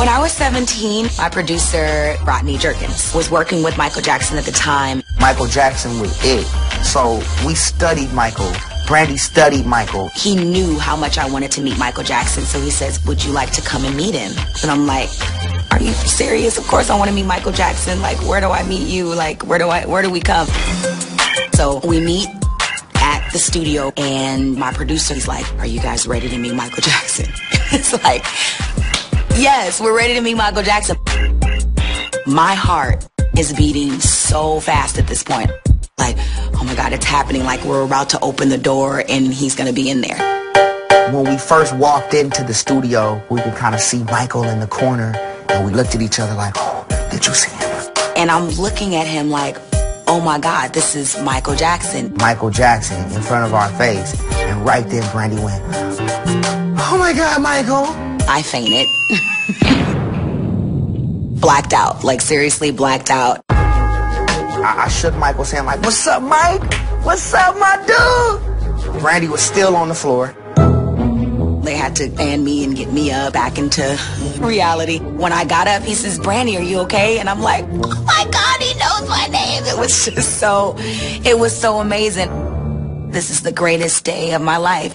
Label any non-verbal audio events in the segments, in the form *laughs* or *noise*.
When I was 17, my producer, Rodney Jerkins, was working with Michael Jackson at the time. Michael Jackson was it. So we studied Michael. Brandy studied Michael. He knew how much I wanted to meet Michael Jackson, so he says, would you like to come and meet him? And I'm like, are you serious? Of course I want to meet Michael Jackson. Like, where do I meet you? Like, where do I, where do we come? So we meet at the studio and my producer is like, are you guys ready to meet Michael Jackson? *laughs* it's like, yes, we're ready to meet Michael Jackson. My heart is beating so fast at this point. Like, oh my God, it's happening. Like we're about to open the door and he's going to be in there. When we first walked into the studio, we could kind of see Michael in the corner and we looked at each other like, oh, did you see him? And I'm looking at him like, oh my God, this is Michael Jackson. Michael Jackson in front of our face. And right then, Brandy went, oh my God, Michael. I fainted. blacked out, like seriously blacked out. I, I shook Michael's hand like, what's up, Mike? What's up, my dude? Brandy was still on the floor. They had to fan me and get me up back into reality. When I got up, he says, Brandy, are you okay? And I'm like, oh my God, he knows my name. It was just so, it was so amazing. This is the greatest day of my life.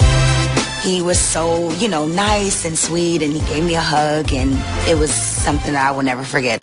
He was so, you know, nice and sweet and he gave me a hug and it was something I will never forget.